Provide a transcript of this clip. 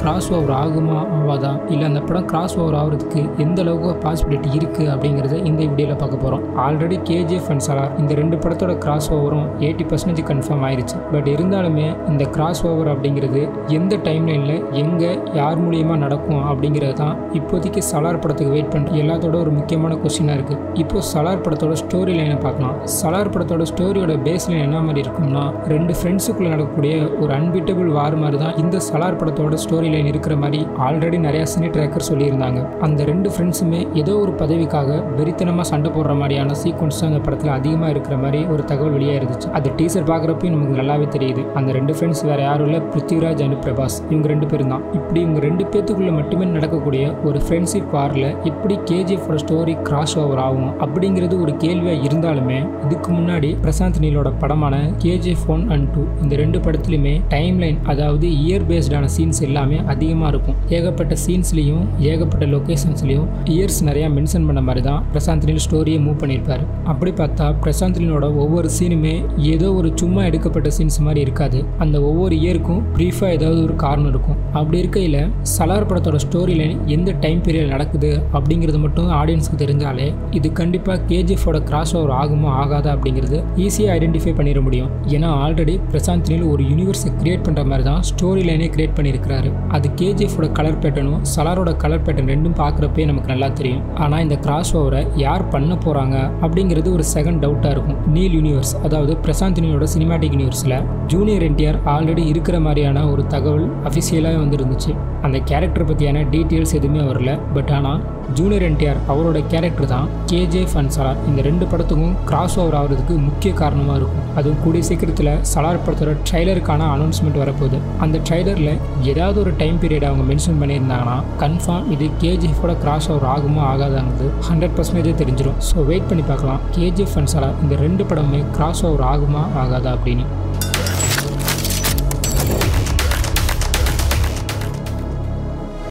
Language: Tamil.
கிராஸ் ஓவர் ஆகுமா ஆவாதா? இல்லை அந்த படம் கிராஸ் ஓவர் ஆகிறதுக்கு எந்த அளவுக்கு பாசிபிலிட்டி இருக்குது அப்படிங்கிறத இந்த வீடியோவில் பார்க்க போகிறோம் ஆல்ரெடி கேஜிஎஃப் அண்ட் சலார் இந்த ரெண்டு படத்தோட கிராஸ் ஓவரும் எயிட்டி பர்சன்டேஜ் கன்ஃபார்ம் ஆயிருச்சு. பட் இருந்தாலுமே இந்த கிராஸ் ஓவர் அப்படிங்கிறது எந்த டைம் லைனில் எங்கே யார் மூலியமாக நடக்கும் அப்படிங்கிறது தான் இப்போதைக்கு சலார் படத்துக்கு வெயிட் பண்ணுற எல்லாத்தோட ஒரு முக்கியமான கொஸ்டினாக இருக்குது இப்போ சலார் படத்தோட ஸ்டோரி லைனை பார்க்கலாம். சலார் படத்தோட ஸ்டோரியோட பேஸ் லைன் என்ன மாதிரி இருக்கும்னா ரெண்டு ஃப்ரெண்ட்ஸுக்குள்ளே நடக்கக்கூடிய ஒரு அன்பிட்டபிள் வார் மாதிரி தான் இந்த சலார் படத்தோட ஸ்டோரி லைன் இருக்கிற மாதிரி ஆல்ரெடி நிறையா சினி ட்ராக்கர் சொல்லியிருந்தாங்க. அந்த ரெண்டு ஃப்ரெண்ட்ஸுமே ஏதோ ஒரு பதவிக்காக வெறித்தனமாக சண்டை போடுற மாதிரியான சீக்வன்ஸ் அந்த படத்தில் அதிகமாக இருக்கிற மாதிரி ஒரு தகவல் வெளியாக இருந்துச்சு அது டீசர் பார்க்குறப்பையும் நமக்கு நல்லாவே தெரியுது. அந்த ரெண்டு ஃப்ரெண்ட்ஸ் வேற யாரும் இல்லை பிருத்திவிராஜ் அண்ட் பிரபாஸ். இவங்க ரெண்டு பேரும் தான். இப்படி இவங்க ரெண்டு பேத்துக்குள்ள மட்டுமே நடக்கக்கூடிய ஒரு ஃப்ரெண்ட்ஷிப் வாரில் எப்படி கேஜிஎஃபோட ஸ்டோரி கிராஸ் ஓவர் ஆகும் அப்படிங்கிறது ஒரு கேள்வியாக இருந்தாலுமே இதுக்கு முன்னாடி பிரசாந்த் நீலோட படமான கேஜிஎஃப் ஒன் அண்ட் டூ இந்த ரெண்டு படத்துலையுமே டைம் லைன் அதாவது இயர் பேஸ்டான சீன்ஸ் எல்லாமே அதிகமாக இருக்கும். ஏகப்பட்ட சீன்ஸ்லேயும் ஏகப்பட்ட லொக்கேஷன்ஸ்லேயும் இயர்ஸ் நிறையா மென்ஷன் பண்ண மாதிரி தான் பிரசாந்த் நீல் ஸ்டோரியை மூவ் பண்ணியிருப்பார் அப்படி பார்த்தா பிரசாந்த் நீலோட ஒவ்வொரு சீனுமே ஏதோ ஒரு சும்மா எடுக்கப்பட்ட சீன்ஸ் மாதிரி இருக்காது. அந்த ஒவ்வொரு இயருக்கும் ப்ரீஃபாக ஏதாவது ஒரு காரணம் இருக்கும். அப்படி இருக்கையில் சலார் படத்தோட ஸ்டோரி லைன் எந்த டைம் பீரியட் நடக்குது அப்படிங்கிறது மட்டும் ஆடியன்ஸ்க்கு தெரிஞ்சாலே இது கண்டிப்பாக கேஜிஎஃபோட கிராஸ் ஓவர் ஆகுமா ஆகாதா அப்படிங்கிறது ஈஸியாக ஐடென்டிஃபை பண்ணிட முடியும். ஏன்னா ஆல்ரெடி பிரசாந்த் நீல் ஒரு யூனிவர்ஸை கிரியேட் பண்ணுற மாதிரி தான் ஸ்டோரி லைனே கிரியேட் பண்ணியிருக்கிறாரு. அது கேஜிஎஃபோட கலர் பேட்டர்னும் சலாரோட கலர் பேட்டர்ன் ரெண்டும் பார்க்குறப்பே நமக்கு நல்லா தெரியும். ஆனால் இந்த கிராஸ் ஓவரை யார் பண்ண போகிறாங்க அப்படிங்கிறது ஒரு செகண்ட் டவுட்டாக இருக்கும். நீல் யூனிவர்ஸ் அதாவது பிரசாந்த் நீலோட சினிமாட்டிக் யூனிவர்ஸில் ஜூனியர் என்டிஆர் ஆல்ரெடி இருக்கிற மாதிரியான ஒரு தகவல் அஃபிஷியலாக வந்துருந்துச்சு. அந்த கேரக்டர் பற்றியான டீட்டெயில்ஸ் எதுவுமே வரல. பட் ஆனால் ஜூனியர் என்டிஆர் அவரோட கேரக்டர் தான் கேஜே அண்ட் சலார் இந்த ரெண்டு படத்துக்கும் கிராஸ் ஓவர் ஆகிறதுக்கு முக்கிய காரணமாக இருக்கும். அதுவும் கூடிய சீக்கிரத்தில் சலார் படத்தோட ட்ரைலருக்கான அனௌன்ஸ்மெண்ட் வரப்போகுது. அந்த ட்ரைலரில் ஏதாவது ஒரு டைம் பீரியட் அவங்க மென்ஷன் பண்ணியிருந்தாங்கன்னா கன்ஃபார்ம் இது கேஜிஎஃபோட கிராஸ் ஓவர் ஆகுமா ஆகாதாங்கிறது ஹண்ட்ரட் பர்சன்டேஜ் தெரிஞ்சிடும் ஸோ வெயிட் பண்ணி பார்க்கலாம். கேஜிஎஃப் அண்ட் இந்த ரெண்டு படமுமே கிராஸ் ஓவர் ஆகுமா ஆகாதா அப்படின்னு.